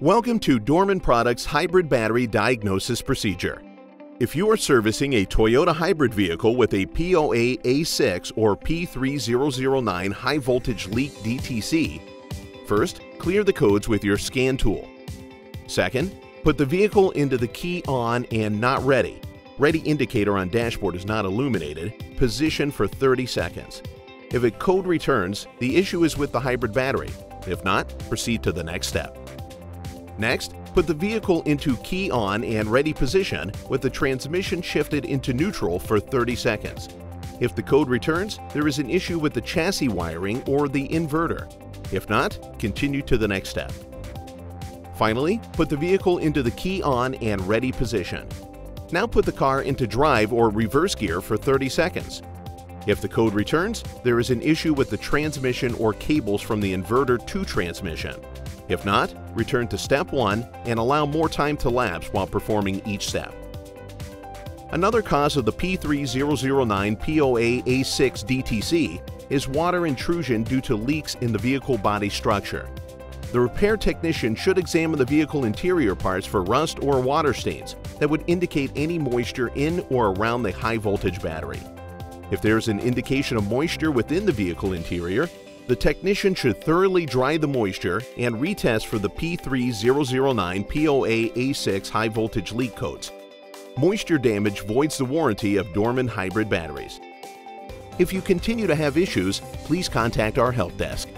Welcome to Dorman Products Hybrid Battery Diagnosis Procedure. If you are servicing a Toyota hybrid vehicle with a POA A6 or P3009 high voltage leak DTC, first, clear the codes with your scan tool. Second, put the vehicle into the key on and not ready. Ready indicator on dashboard is not illuminated. Position for 30 seconds. If a code returns, the issue is with the hybrid battery. If not, proceed to the next step. Next, put the vehicle into key on and ready position with the transmission shifted into neutral for 30 seconds. If the code returns, there is an issue with the chassis wiring or the inverter. If not, continue to the next step. Finally, put the vehicle into the key on and ready position. Now put the car into drive or reverse gear for 30 seconds. If the code returns, there is an issue with the transmission or cables from the inverter to transmission. If not, return to step 1 and allow more time to lapse while performing each step. Another cause of the P3009 POA A6 DTC is water intrusion due to leaks in the vehicle body structure. The repair technician should examine the vehicle interior parts for rust or water stains that would indicate any moisture in or around the high voltage battery. If there is an indication of moisture within the vehicle interior, the technician should thoroughly dry the moisture and retest for the P3009 POA A6 high voltage leak codes. Moisture damage voids the warranty of Dorman hybrid batteries. If you continue to have issues, please contact our help desk